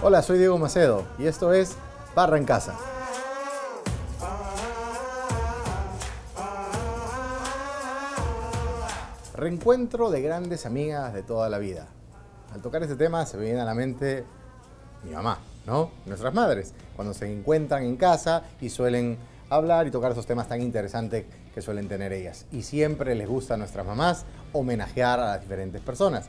Hola, soy Diego Macedo y esto es Barra en Casa. Reencuentro de grandes amigas de toda la vida. Al tocar este tema se me viene a la mente mi mamá, ¿no? Nuestras madres, cuando se encuentran en casa y suelen hablar y tocar esos temas tan interesantes que suelen tener ellas. Y siempre les gusta a nuestras mamás homenajear a las diferentes personas.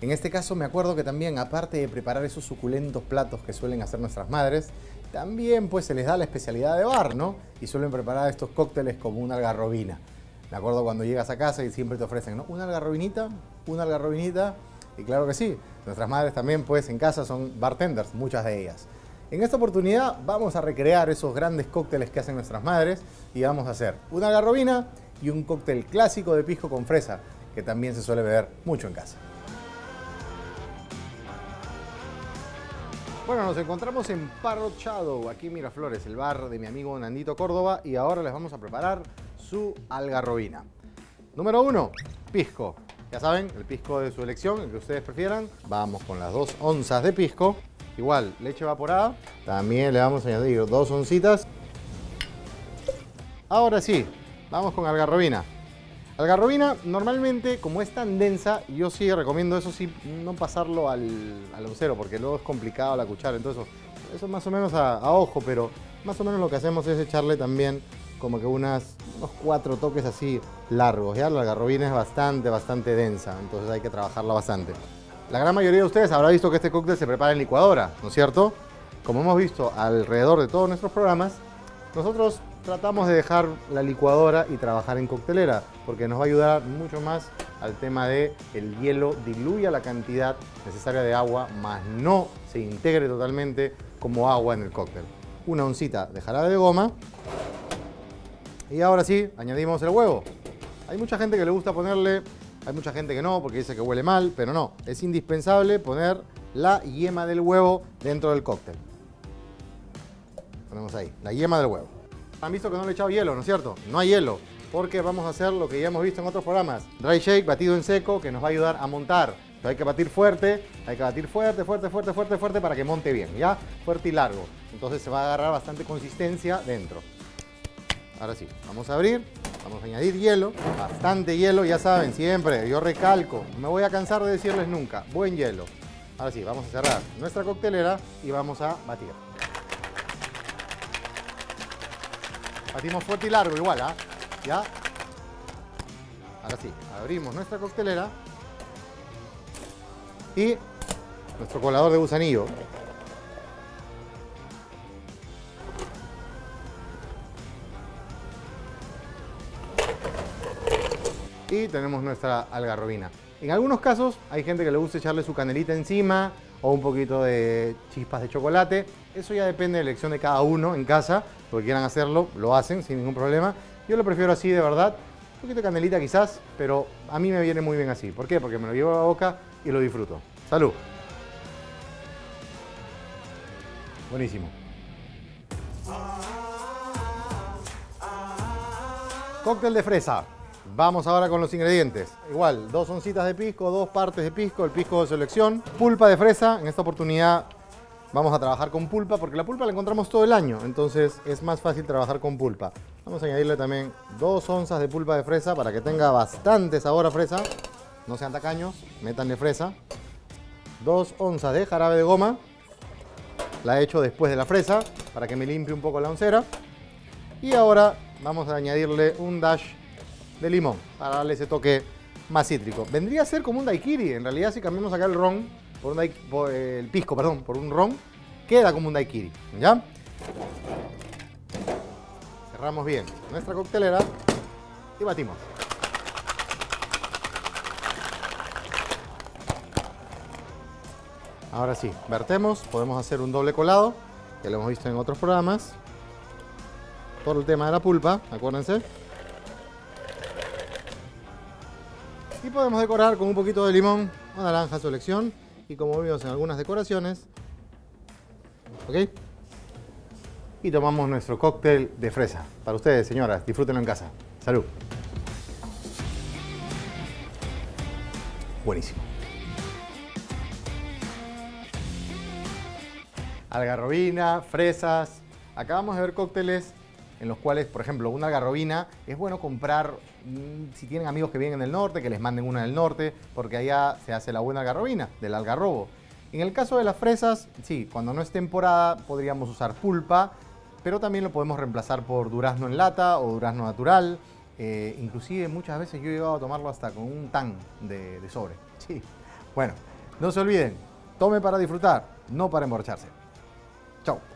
En este caso me acuerdo que también, aparte de preparar esos suculentos platos que suelen hacer nuestras madres, también pues se les da la especialidad de bar, ¿no? Y suelen preparar estos cócteles como una algarrobina. Me acuerdo cuando llegas a casa y siempre te ofrecen, ¿no? Una algarrobinita, una algarrobinita. Y claro que sí, nuestras madres también pues en casa son bartenders, muchas de ellas. En esta oportunidad vamos a recrear esos grandes cócteles que hacen nuestras madres y vamos a hacer una algarrobina y un cóctel clásico de pisco con fresa, que también se suele beber mucho en casa. Bueno, nos encontramos en Parrot Shadow, aquí en Miraflores, el bar de mi amigo Nandito Córdoba, y ahora les vamos a preparar su algarrobina. Número uno, pisco. Ya saben, el pisco de su elección, el que ustedes prefieran. Vamos con las dos onzas de pisco. Igual, leche evaporada. También le vamos a añadir dos oncitas. Ahora sí, vamos con algarrobina. Algarrobina, normalmente, como es tan densa, yo sí recomiendo eso sí, no pasarlo al, al oncero, porque luego es complicado la cuchara. Entonces, eso más o menos a, a, ojo, pero más o menos lo que hacemos es echarle también como que unas, unos cuatro toques así largos. Ya la algarrobina es bastante, bastante densa, entonces hay que trabajarla bastante. La gran mayoría de ustedes habrá visto que este cóctel se prepara en licuadora, ¿no es cierto? Como hemos visto alrededor de todos nuestros programas, nosotros tratamos de dejar la licuadora y trabajar en coctelera, porque nos va a ayudar mucho más al tema de el hielo diluya la cantidad necesaria de agua, más no se integre totalmente como agua en el cóctel. Una oncita de jarabe de goma y ahora sí, añadimos el huevo. Hay mucha gente que le gusta ponerle, hay mucha gente que no, porque dice que huele mal, pero no, es indispensable poner la yema del huevo dentro del cóctel. Ponemos ahí, la yema del huevo. Han visto que no le he echado hielo, ¿no es cierto? No hay hielo, porque vamos a hacer lo que ya hemos visto en otros programas. Dry shake, batido en seco, que nos va a ayudar a montar. Hay que batir fuerte, hay que batir fuerte, fuerte, fuerte, fuerte, fuerte para que monte bien, ¿ya? Fuerte y largo. Entonces se va a agarrar bastante consistencia dentro. Ahora sí, vamos a abrir, vamos a añadir hielo, bastante hielo, ya saben, siempre, yo recalco, no me voy a cansar de decirles nunca, buen hielo. Ahora sí, vamos a cerrar nuestra coctelera y vamos a batir. Batimos fuerte y largo igual, ¿ah? ¿Ya? Ahora sí, abrimos nuestra coctelera y nuestro colador de gusanillo. Tenemos nuestra algarrobina. En algunos casos hay gente que le gusta echarle su canelita encima o un poquito de chispas de chocolate. Eso ya depende de la elección de cada uno en casa. Porque quieran hacerlo, lo hacen sin ningún problema. Yo lo prefiero así de verdad. Un poquito de canelita quizás, pero a mí me viene muy bien así. ¿Por qué? Porque me lo llevo a la boca y lo disfruto. ¡Salud! Buenísimo. Cóctel de fresa. Vamos ahora con los ingredientes. Igual, dos oncitas de pisco, dos partes de pisco, el pisco de selección, pulpa de fresa. En esta oportunidad vamos a trabajar con pulpa porque la pulpa la encontramos todo el año, entonces es más fácil trabajar con pulpa. Vamos a añadirle también dos onzas de pulpa de fresa para que tenga bastante sabor a fresa. No sean tacaños, métanle fresa. Dos onzas de jarabe de goma. La he hecho después de la fresa para que me limpie un poco la oncera. Y ahora vamos a añadirle un dash de limón para darle ese toque más cítrico. Vendría a ser como un daiquiri, en realidad si cambiamos acá el ron, por, un por el pisco, perdón, por un ron, queda como un daiquiri, ¿ya? Cerramos bien nuestra coctelera y batimos. Ahora sí, vertemos, podemos hacer un doble colado, que lo hemos visto en otros programas, por el tema de la pulpa, acuérdense. Y podemos decorar con un poquito de limón o naranja a su elección. Y como vimos en algunas decoraciones. ¿Ok? Y tomamos nuestro cóctel de fresa. Para ustedes, señoras, disfrútenlo en casa. Salud. Buenísimo. Algarrobina, fresas. Acabamos de ver cócteles en los cuales, por ejemplo, una algarrobina es bueno comprar, mm, si tienen amigos que vienen del norte, que les manden una del norte, porque allá se hace la buena algarrobina, del algarrobo. En el caso de las fresas, sí, cuando no es temporada podríamos usar pulpa, pero también lo podemos reemplazar por durazno en lata o durazno natural. Eh, inclusive muchas veces yo he llegado a tomarlo hasta con un tan de, de sobre. Sí. Bueno, no se olviden, tome para disfrutar, no para emborracharse. Chao.